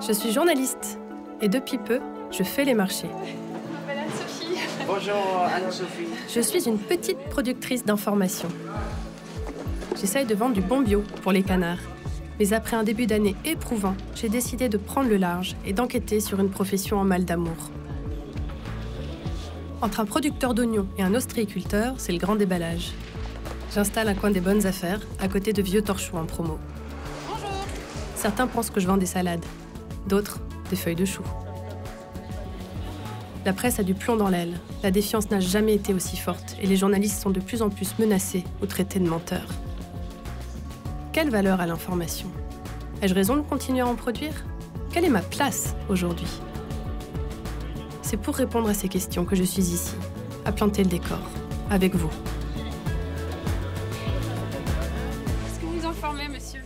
Je suis journaliste et depuis peu, je fais les marchés. Bonjour Anne-Sophie. Je suis une petite productrice d'informations. J'essaye de vendre du bon bio pour les canards. Mais après un début d'année éprouvant, j'ai décidé de prendre le large et d'enquêter sur une profession en mal d'amour. Entre un producteur d'oignons et un ostréiculteur, c'est le grand déballage. J'installe un coin des bonnes affaires, à côté de vieux torchons en promo. Certains pensent que je vends des salades, d'autres des feuilles de chou. La presse a du plomb dans l'aile, la défiance n'a jamais été aussi forte et les journalistes sont de plus en plus menacés ou traités de menteurs. Quelle valeur a l'information? Ai-je raison de continuer à en produire? Quelle est ma place aujourd'hui? C'est pour répondre à ces questions que je suis ici, à planter le décor, avec vous. Est-ce que vous informez, monsieur?